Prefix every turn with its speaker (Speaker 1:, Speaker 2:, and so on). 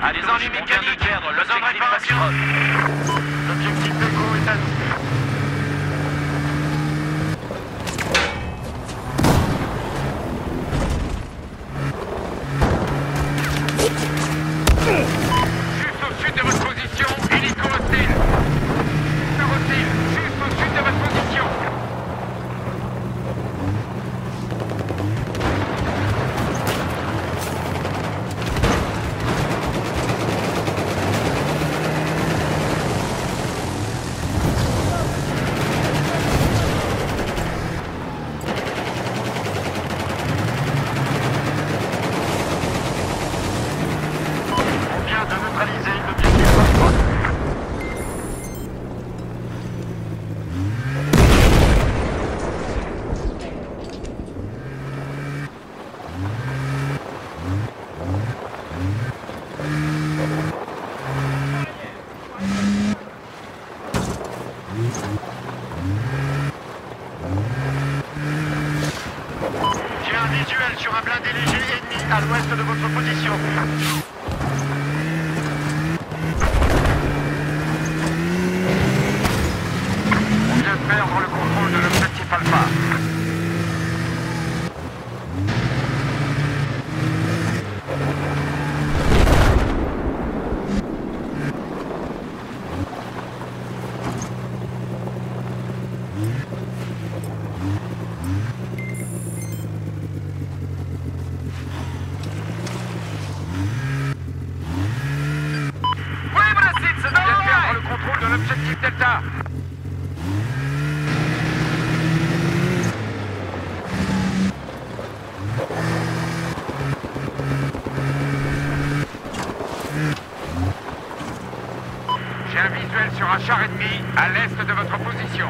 Speaker 1: À des ennuis mécaniques,
Speaker 2: besoin de
Speaker 3: réparation. J'ai un visuel sur un blindé léger ennemi à l'ouest de votre position. On vient de perdre le contrôle de l'objectif.
Speaker 2: Delta J'ai un visuel sur un char ennemi à l'est de votre position.